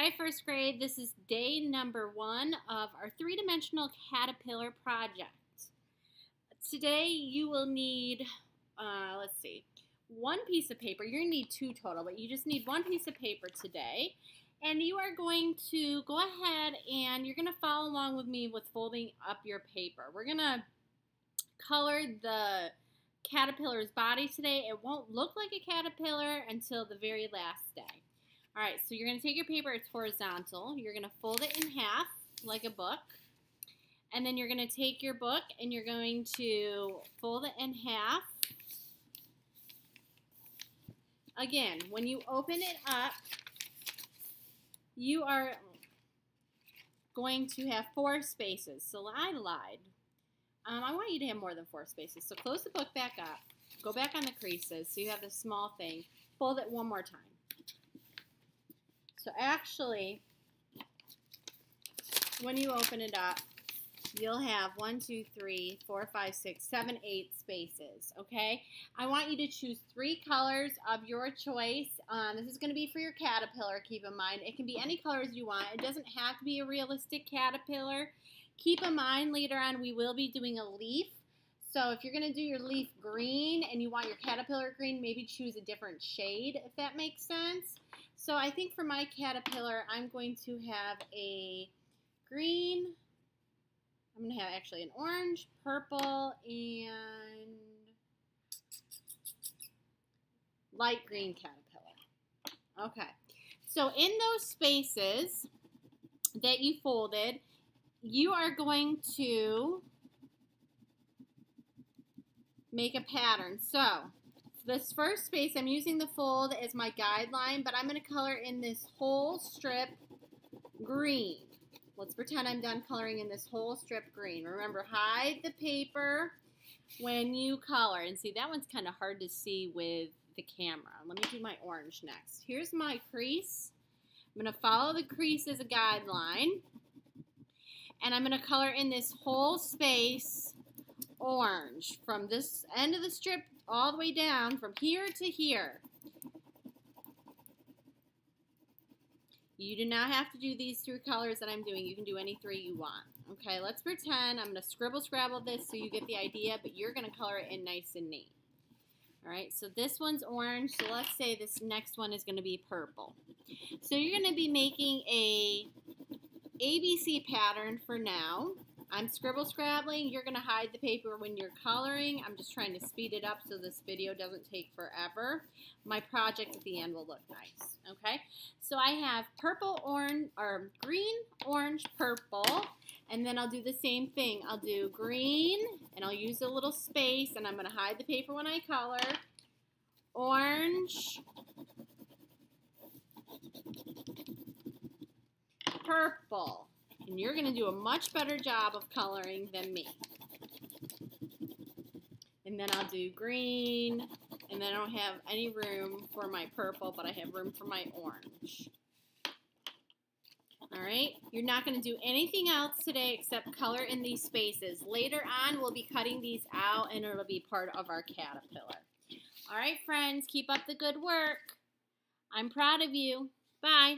Hi, first grade. This is day number one of our three-dimensional caterpillar project. Today you will need, uh, let's see, one piece of paper. You're going to need two total, but you just need one piece of paper today. And you are going to go ahead and you're going to follow along with me with folding up your paper. We're going to color the caterpillar's body today. It won't look like a caterpillar until the very last day. All right, so you're going to take your paper, it's horizontal. You're going to fold it in half like a book. And then you're going to take your book and you're going to fold it in half. Again, when you open it up, you are going to have four spaces. So I lied. Um, I want you to have more than four spaces. So close the book back up. Go back on the creases so you have this small thing. Fold it one more time. So actually, when you open it up, you'll have one, two, three, four, five, six, seven, eight spaces, okay? I want you to choose three colors of your choice. Um, this is going to be for your caterpillar, keep in mind. It can be any colors you want. It doesn't have to be a realistic caterpillar. Keep in mind, later on, we will be doing a leaf. So if you're going to do your leaf green and you want your caterpillar green, maybe choose a different shade, if that makes sense. So I think for my caterpillar, I'm going to have a green, I'm going to have actually an orange, purple, and light green caterpillar. Okay, so in those spaces that you folded, you are going to make a pattern. So this first space, I'm using the fold as my guideline, but I'm going to color in this whole strip green. Let's pretend I'm done coloring in this whole strip green. Remember, hide the paper when you color. And see, that one's kind of hard to see with the camera. Let me do my orange next. Here's my crease. I'm going to follow the crease as a guideline. And I'm going to color in this whole space orange from this end of the strip all the way down from here to here. You do not have to do these three colors that I'm doing. You can do any three you want. Okay, let's pretend I'm going to scribble scrabble this so you get the idea, but you're going to color it in nice and neat. All right, so this one's orange, so let's say this next one is going to be purple. So you're going to be making a ABC pattern for now. I'm scribble scrabbling. You're going to hide the paper when you're coloring. I'm just trying to speed it up so this video doesn't take forever. My project at the end will look nice. Okay, so I have purple, orange, or green, orange, purple, and then I'll do the same thing. I'll do green, and I'll use a little space, and I'm going to hide the paper when I color. Orange, purple. And you're going to do a much better job of coloring than me. And then I'll do green. And then I don't have any room for my purple, but I have room for my orange. All right, you're not going to do anything else today except color in these spaces. Later on, we'll be cutting these out and it'll be part of our caterpillar. All right, friends, keep up the good work. I'm proud of you. Bye.